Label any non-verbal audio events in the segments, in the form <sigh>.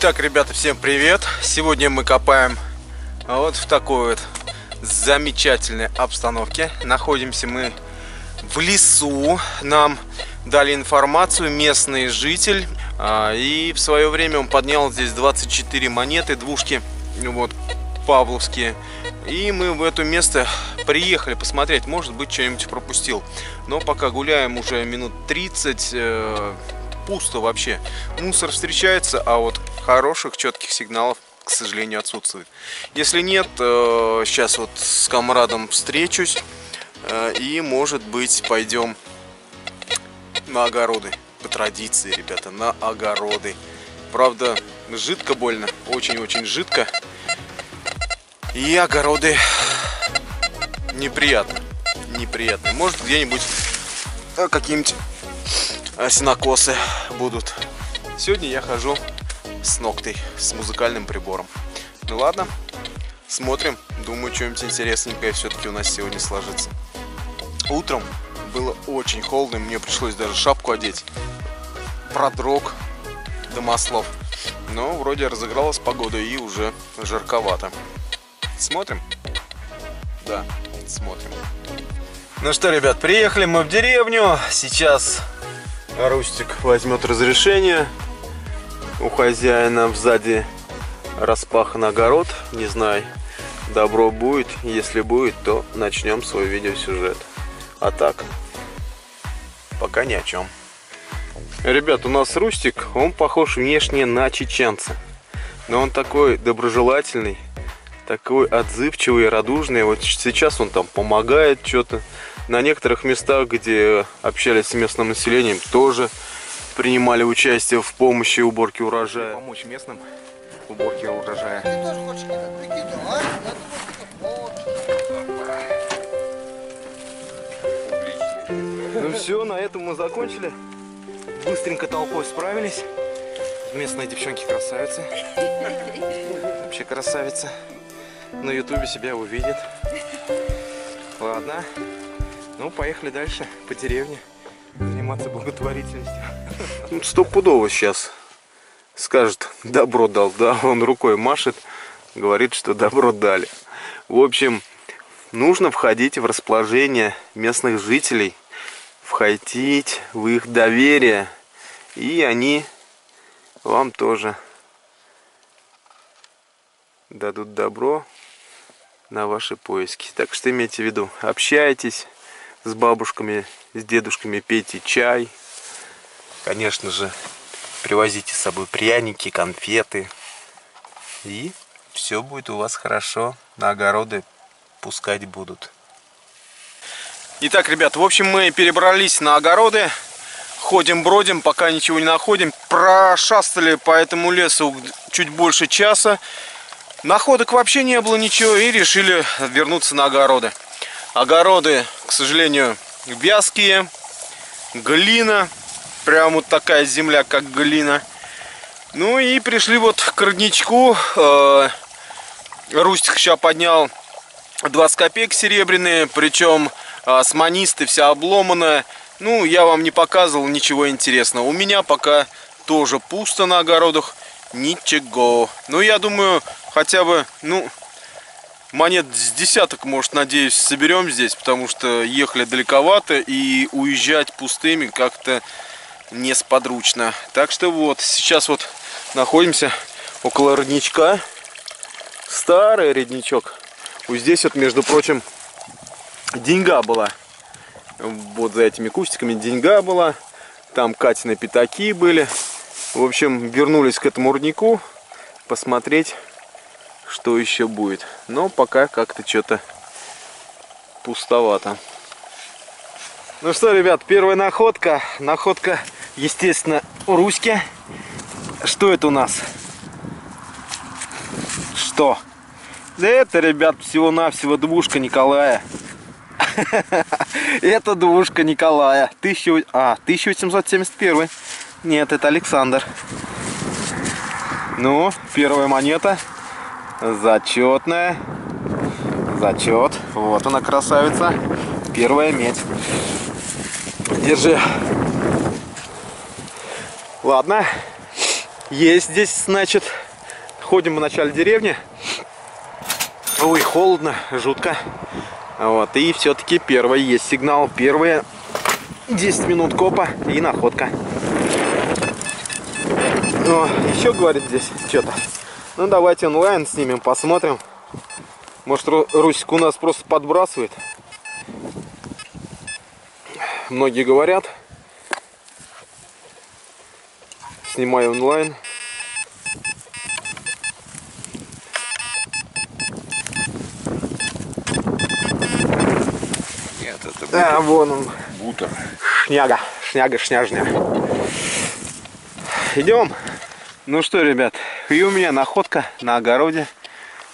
Итак, ребята, всем привет! Сегодня мы копаем вот в такой вот замечательной обстановке. Находимся мы в лесу. Нам дали информацию местный житель. а, И в свое время он поднял здесь 24 монеты, двушки, вот, павловские. И мы в это место приехали посмотреть, может быть, что-нибудь пропустил. Но пока гуляем уже минут 30, э, пусто вообще. Мусор встречается, а вот хороших, четких сигналов, к сожалению, отсутствует. Если нет, э, сейчас вот с комрадом встречусь. э, И, может быть, пойдем на огороды. По традиции, ребята, на огороды. Правда, жидко больно, очень-очень жидко. И огороды неприятно. Неприятно. Может, где-нибудь э, какие-нибудь сенокосы будут. Сегодня я хожу с ногтой, с музыкальным прибором. Ну ладно, смотрим. Думаю, что-нибудь интересненькое все-таки у нас сегодня сложится. Утром было очень холодно, мне пришлось даже шапку одеть. Продрог до маслов. Но вроде разыгралась погода и уже жарковато. Смотрим? Да, смотрим. Ну что, ребят, приехали мы в деревню. Сейчас Рустик возьмет разрешение. У хозяина сзади распахан огород. Не знаю, добро будет. Если будет, то начнем свой видеосюжет. А так, пока ни о чем. Ребят, у нас Рустик, он похож внешне на чеченца. Но он такой доброжелательный, такой отзывчивый радужный. Вот сейчас он там помогает что-то. На некоторых местах, где общались с местным населением, тоже принимали участие в помощи уборке урожая. Помочь местным в уборке урожая. Ты тоже хочешь а? Ну все, на этом мы закончили. Быстренько толпой справились. Местные девчонки красавицы. Вообще красавица. На ютубе себя увидит. Ладно. Ну, поехали дальше по деревне. Заниматься благотворительностью. Ну, стопудово сейчас скажет, добро дал. Да, он рукой машет, говорит, что добро дали. В общем, нужно входить в расположение местных жителей, входить в их доверие, и они вам тоже дадут добро на ваши поиски. Так что имейте в виду, общайтесь с бабушками, с дедушками, пейте чай. Конечно же, привозите с собой пряники, конфеты. И все будет у вас хорошо. На огороды пускать будут. Итак, ребят, в общем, мы перебрались на огороды. Ходим, бродим, пока ничего не находим. Прошастали по этому лесу чуть больше часа. Находок вообще не было ничего и решили вернуться на огороды. Огороды, к сожалению, вязкие, глина, прям вот такая земля, как глина. Ну и пришли вот к родничку. Э, Рустик сейчас поднял 20 копеек серебряные, причем а, сманисты вся обломанная. Ну, я вам не показывал ничего интересного. У меня пока тоже пусто на огородах. Ничего. Ну, я думаю, хотя бы, ну, монет с десяток, может, надеюсь, соберем здесь, потому что ехали далековато и уезжать пустыми как-то несподручно. Так что вот, сейчас вот находимся около родничка. Старый родничок. Вот здесь вот, между прочим, деньга была. Вот за этими кустиками деньга была. Там Катины пятаки были. В общем, вернулись к этому роднику посмотреть, что еще будет. Но пока как-то что-то пустовато. Ну что, ребят, первая находка. Находка, естественно, у Руськи. Что это у нас? Что? Это, ребят, всего-навсего двушка Николая. <laughs> Это двушка Николая. 1000... А, 1871. Нет, это Александр. Ну, первая монета. Зачетная. Зачет. Вот она, красавица. Первая медь. Держи. Ладно. Есть здесь, значит, ходим в начале деревни. Ой, холодно, жутко. Вот, и все-таки первый есть сигнал. Первые 10 минут копа и находка. О, еще говорит здесь что-то. Ну давайте онлайн снимем, посмотрим. Может Ру- Русик у нас просто подбрасывает. Многие говорят. Снимаю онлайн. Нет, это А, вон он. бутер. Шняга, шняга, шняжня. Идем. Ну что, ребят, и у меня находка на огороде.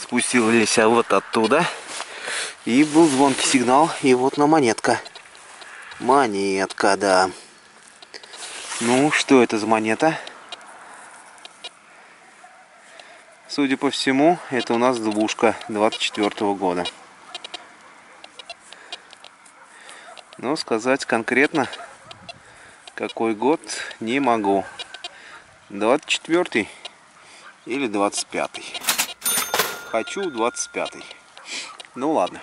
Спустились вот оттуда. И был звонкий сигнал. И вот на монетка. Монетка, да. Ну, что это за монета? Судя по всему, это у нас двушка 24 года. Но сказать конкретно, какой год, не могу. 24 или 25. Хочу 25. Ну ладно.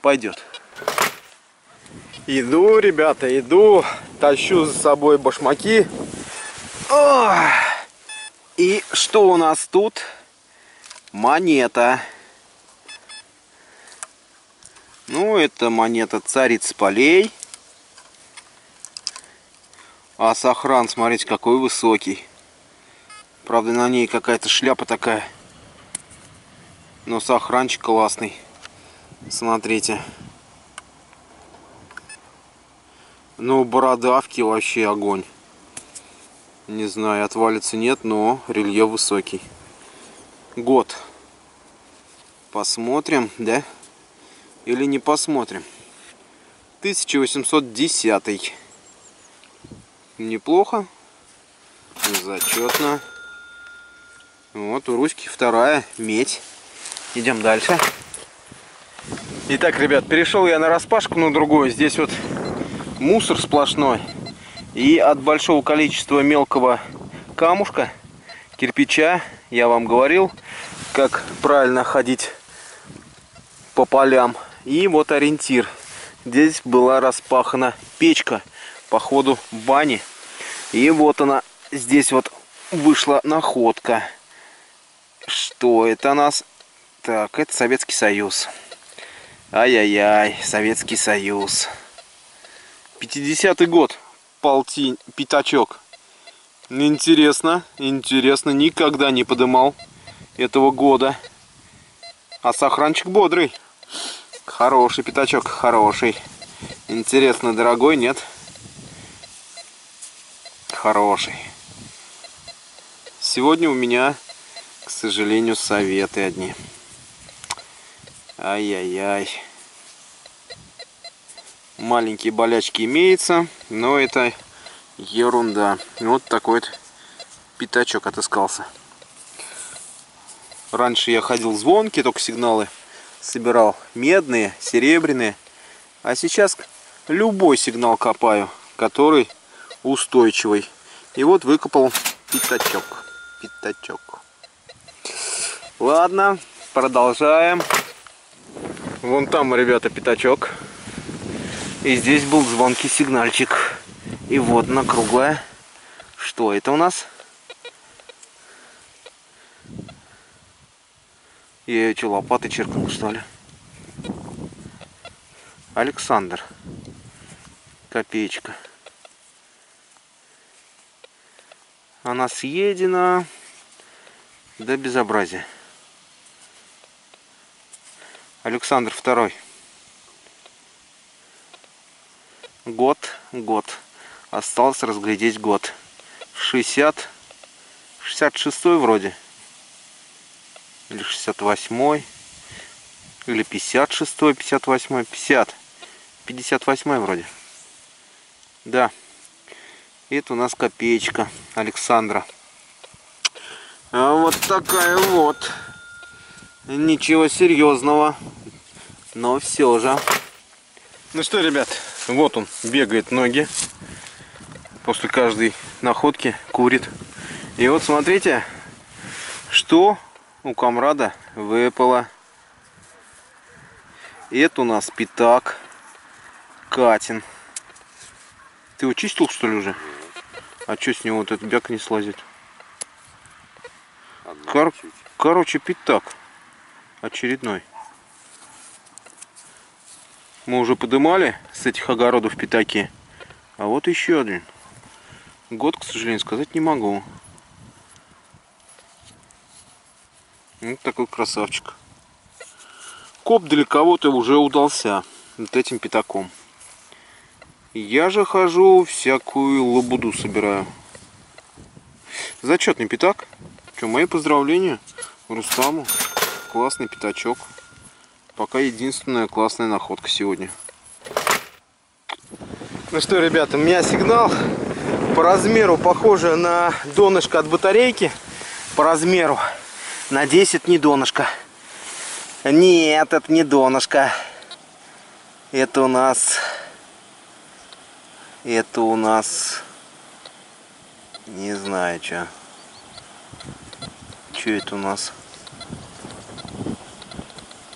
Пойдет. Иду, ребята, иду. Тащу за собой башмаки. Ох. И что у нас тут? Монета. Ну, это монета цариц полей. А сохран, смотрите, какой высокий. Правда, на ней какая-то шляпа такая. Но сохранчик классный. Смотрите. Ну, бородавки вообще огонь. Не знаю, отвалится нет, но рельеф высокий. Год. Посмотрим, да? Или не посмотрим? 1810. Неплохо. Зачетно. Вот у Руськи вторая медь. Идем дальше. Итак, ребят, перешел я на распашку на другую. Здесь вот мусор сплошной. И от большого количества мелкого камушка, кирпича, я вам говорил, как правильно ходить по полям. И вот ориентир. Здесь была распахана печка по ходу бани. И вот она, здесь вот вышла находка. Что это у нас? Так, это Советский Союз. Ай-яй-яй, Советский Союз. 50-й год. Полтинь, пятачок. Интересно, интересно, никогда не подымал этого года. А сохранчик бодрый. Хороший пятачок, хороший. Интересно, дорогой, нет? Хороший. Сегодня у меня, к сожалению, советы одни. Ай-яй-яй. Маленькие болячки имеются, но это ерунда. Вот такой вот пятачок отыскался. Раньше я ходил звонки, только сигналы собирал медные, серебряные. А сейчас любой сигнал копаю, который устойчивый. И вот выкопал пятачок. Пятачок. Ладно, продолжаем. Вон там, ребята, пятачок. И здесь был звонкий сигнальчик. И вот на круглая. Что это у нас? Я ее что, лопатой черкнул, что ли? Александр. Копеечка. Она съедена до безобразия. Александр второй. Год, год. Осталось разглядеть год. 60, 66 вроде. Или 68 или 56 58 50 58 вроде. Да. Это у нас копеечка александра. А вот такая вот. Ничего серьезного. Но все же. Ну что ребят вот он бегает ноги после каждой находки курит И вот смотрите, что у комрада выпало. Это у нас пятак. Катин. Ты его чистил, что ли, уже? А что с него вот этот бяк не слазит? Кор... Короче, пятак. Очередной. Мы уже подымали с этих огородов пятаки. А вот еще один. Год, к сожалению, сказать не могу. Вот такой красавчик. Коп для кого-то уже удался. Вот этим пятаком. Я же хожу, всякую лабуду собираю. Зачетный пятак. Что, мои поздравления Рустаму. Классный пятачок. Пока единственная классная находка сегодня. Ну что, ребята, у меня сигнал по размеру похоже на донышко от батарейки. По размеру. Надеюсь, это не донышко. Нет, это не донышко. Это у нас это у нас... Не знаю, что. Что это у нас?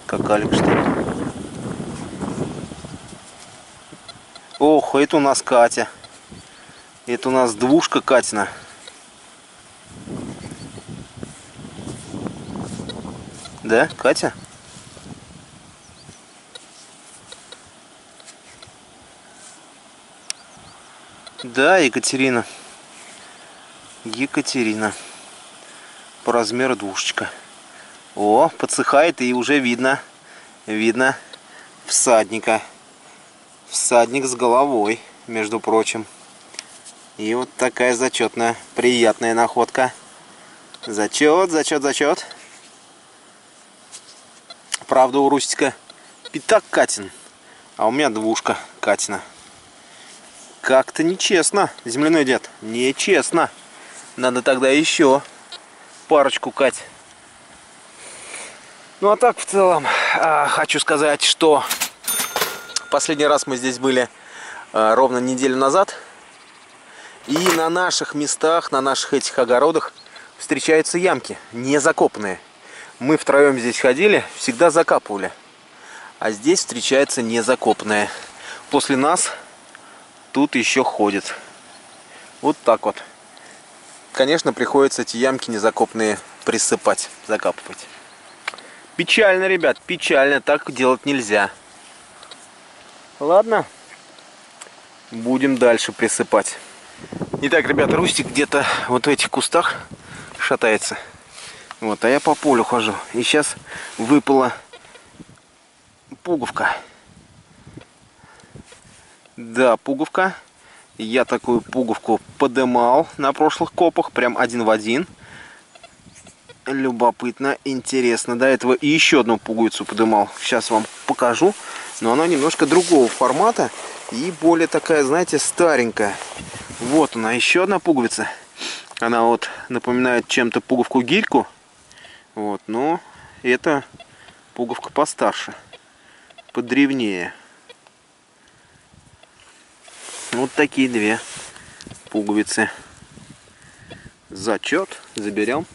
Какалик, что ли? Ох, это у нас Катя. Это у нас двушка Катина. Да, Катя? Да, Екатерина. Екатерина. По размеру двушечка. О, подсыхает и уже видно. Видно всадника. Всадник с головой, между прочим. И вот такая зачетная, приятная находка. Зачет, зачет, зачет. Правда, у Рустика пятак Катин, а у меня двушка Катина. Как-то нечестно, земляной дед. Нечестно. Надо тогда еще парочку кать. Ну а так в целом э, хочу сказать, что последний раз мы здесь были э, ровно неделю назад. И на наших местах, на наших этих огородах встречаются ямки, не закопанные. Мы втроем здесь ходили, всегда закапывали. А здесь встречается не закопанная. После нас тут еще ходит. Вот так вот. Конечно, приходится эти ямки незакопные присыпать, закапывать. Печально, ребят, печально. Так делать нельзя. Ладно. Будем дальше присыпать. Итак, ребят, Рустик где-то вот в этих кустах шатается. Вот, а я по полю хожу. И сейчас выпала пуговка. Да, пуговка. Я такую пуговку подымал на прошлых копах, прям один в один. Любопытно, интересно. До этого и еще одну пуговицу подымал. Сейчас вам покажу. Но она немножко другого формата и более такая, знаете, старенькая. Вот она, еще одна пуговица. Она вот напоминает чем-то пуговку гирьку. Вот, но это пуговка постарше, подревнее. Вот такие две пуговицы. Зачет. Заберем.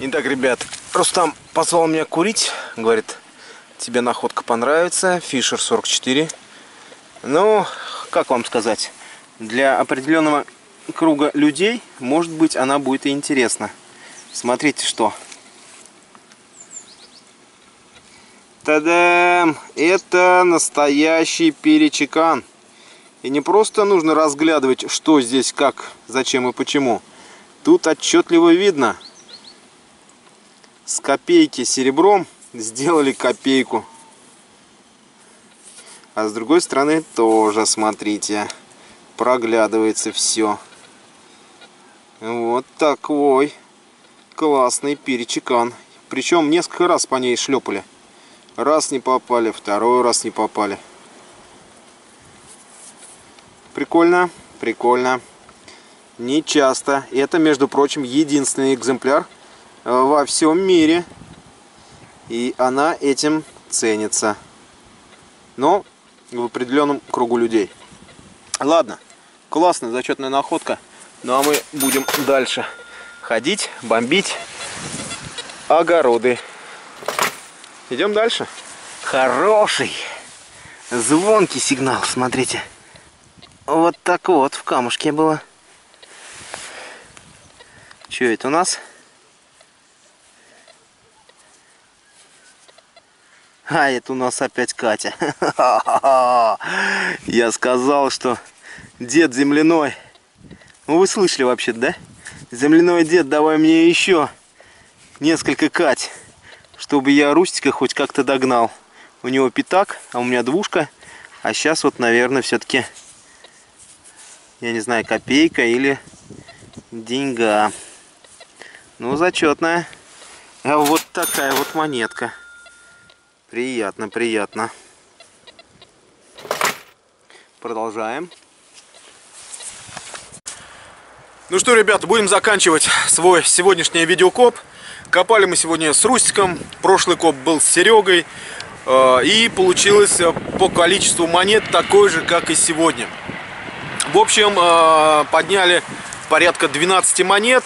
Итак, ребят, Рустам позвал меня курить. Говорит, тебе находка понравится. Фишер 44. Ну, как вам сказать, для определенного круга людей, может быть, она будет и интересна. Смотрите, что. Та-дам! Это настоящий перечекан. И не просто нужно разглядывать, что здесь, как, зачем и почему. Тут отчетливо видно. С копейки серебром сделали копейку. А с другой стороны тоже, смотрите, проглядывается все. Вот такой классный перечекан. Причем несколько раз по ней шлепали. Раз не попали, второй раз не попали. Прикольно, прикольно. Не часто. Это, между прочим, единственный экземпляр э, во всем мире. И она этим ценится. Но в определенном кругу людей. Ладно, классная зачетная находка. Ну а мы будем дальше ходить, бомбить огороды. Идем дальше. Хороший, звонкий сигнал, смотрите. Вот так вот в камушке было. Что это у нас? А, это у нас опять Катя. <laughs> Я сказал, что дед земляной. Ну, вы слышали вообще, да? Земляной дед, давай мне еще несколько Кать, чтобы я Рустика хоть как-то догнал. У него пятак, а у меня двушка. А сейчас вот, наверное, все-таки, я не знаю, копейка или деньга. Ну, зачетная. А вот такая вот монетка. Приятно, приятно. Продолжаем. Ну что, ребята, будем заканчивать свой сегодняшний видеокоп. Копали мы сегодня с Рустиком, прошлый коп был с Серегой. Э, и получилось по количеству монет такой же, как и сегодня. В общем, э, подняли порядка 12 монет.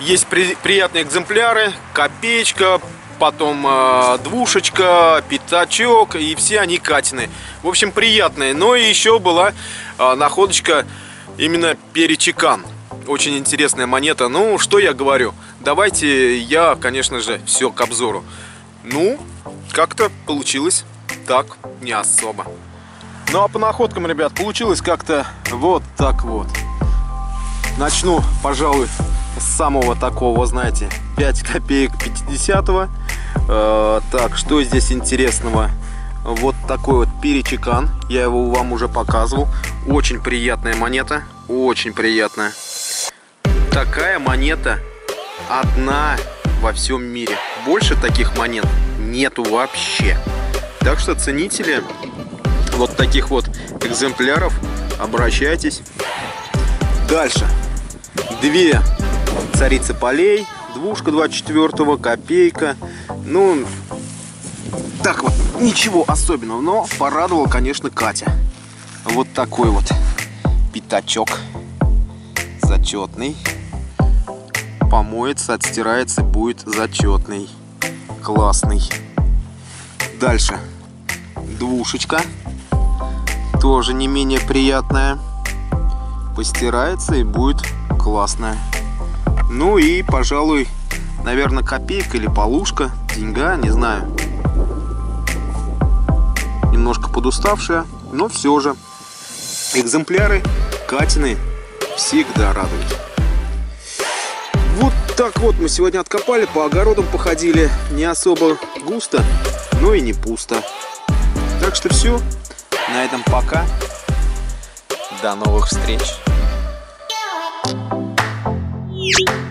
Есть приятные экземпляры, копеечка, потом э, двушечка, пятачок, и все они катины. В общем, приятные. Но и еще была э, находочка именно перечекан. Очень интересная монета. Ну, что я говорю? Давайте я, конечно же, все к обзору. Ну, как-то получилось так не особо. Ну, а по находкам, ребят, получилось как-то вот так вот. Начну, пожалуй, самого такого, знаете, 5 копеек 50-го. Э, так, что здесь интересного? Вот такой вот перечекан. Я его вам уже показывал. Очень приятная монета. Очень приятная. Такая монета одна во всем мире. Больше таких монет нету вообще. Так что ценители вот таких вот экземпляров обращайтесь. Дальше. Две царицы полей двушка 24 копейка. Ну, так вот, ничего особенного, но порадовал, конечно, Катя. Вот такой вот пятачок зачетный. Помоется, отстирается, будет зачетный. Классный. Дальше. Двушечка. Тоже не менее приятная. Постирается и будет классная. Ну и, пожалуй, наверное, копейка или полушка, деньга, не знаю. Немножко подуставшая, но все же. Экземпляры Катины всегда радуют. Вот так вот мы сегодня откопали, по огородам походили. Не особо густо, но и не пусто. Так что все. На этом пока. До новых встреч. you